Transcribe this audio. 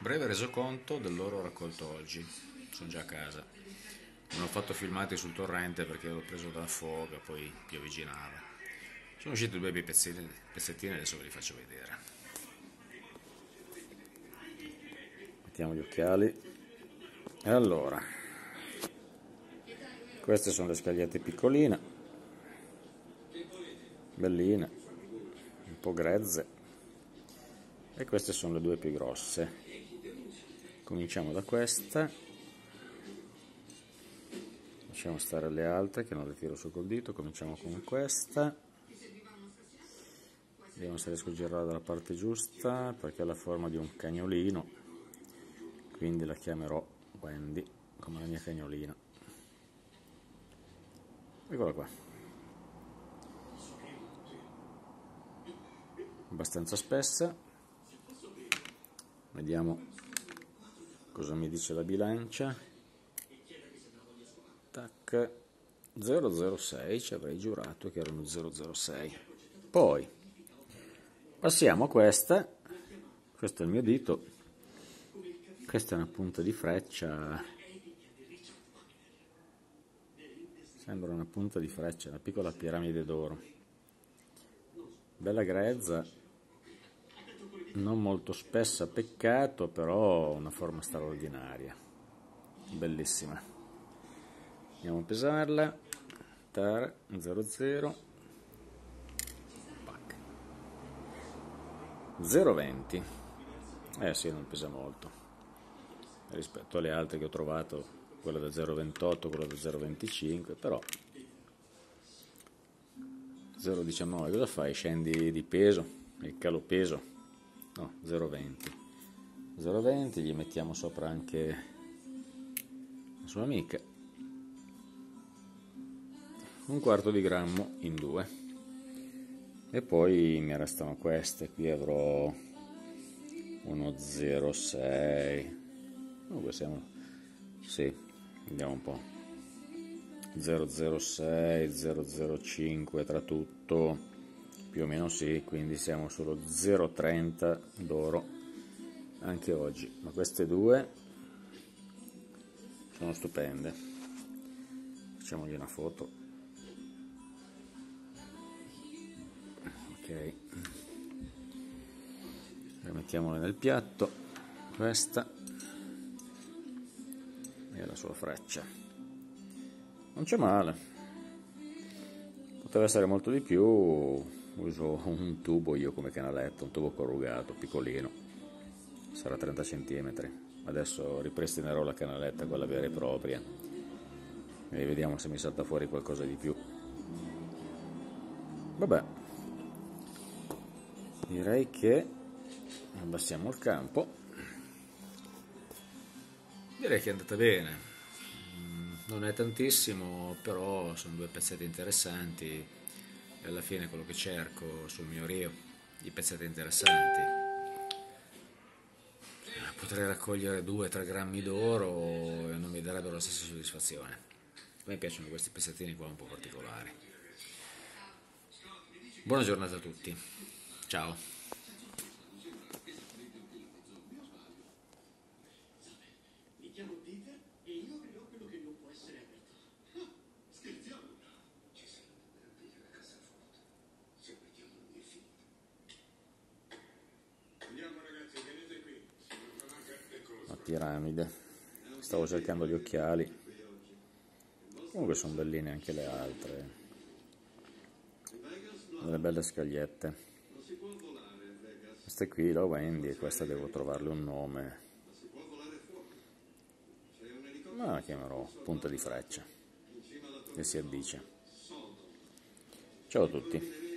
Breve resoconto del loro raccolto oggi. Sono già a casa. Non ho fatto filmati sul torrente perché l'ho preso da foga, poi piovigginava. Sono usciti due bei pezzettini, pezzettini adesso ve li faccio vedere. Mettiamo gli occhiali. Allora, queste sono le scagliette piccoline, belline, un po' grezze. E queste sono le due più grosse cominciamo da questa. Lasciamo stare le altre che non le tiro su col dito. Cominciamo con questa. Vediamo se riesco a girare dalla parte giusta perché ha la forma di un cagnolino. Quindi la chiamerò Wendy come la mia cagnolina. Eccola qua. Abbastanza spessa. Vediamo cosa mi dice la bilancia? Tac. 006 ci avrei giurato che erano 006 poi passiamo a questa. Questo è il mio dito. Questa è una punta di freccia. Sembra una punta di freccia una piccola piramide d'oro. Bella grezza non molto spessa, peccato, però una forma straordinaria, bellissima. Andiamo a pesarla, tar 00, 0,20, eh sì, non pesa molto, rispetto alle altre che ho trovato, quella da 0,28, quella da 0,25, però 0,19 cosa fai? Scendi di peso, il calo peso no 0,20 0,20 gli mettiamo sopra anche la sua amica. Un quarto di grammo in due. E poi mi restano queste qui avrò uno 0,6 comunque siamo sì vediamo un po' 006 005 tra tutto più o meno sì, quindi siamo solo 0,30 d'oro anche oggi, ma queste due sono stupende. Facciamogli una foto. Ok, rimettiamola nel piatto, questa e la sua freccia. Non c'è male, poteva essere molto di più, uso un tubo io come canaletto, un tubo corrugato, piccolino, sarà 30 cm. Adesso ripristinerò la canaletta, quella vera e propria, e vediamo se mi salta fuori qualcosa di più. Vabbè, direi che abbassiamo il campo. Direi che è andata bene, non è tantissimo, però sono due pezzetti interessanti e alla fine quello che cerco sul mio Rio, i pezzetti interessanti. Potrei raccogliere 2-3 grammi d'oro e non mi darebbero la stessa soddisfazione. A me piacciono questi pezzettini qua un po' particolari. Buona giornata a tutti. Ciao. Piramide stavo cercando gli occhiali. Comunque sono belline anche le altre. Delle belle scagliette. Queste qui la Wendy e questa devo trovarle un nome. Ma la chiamerò punta di freccia che si addice. Ciao a tutti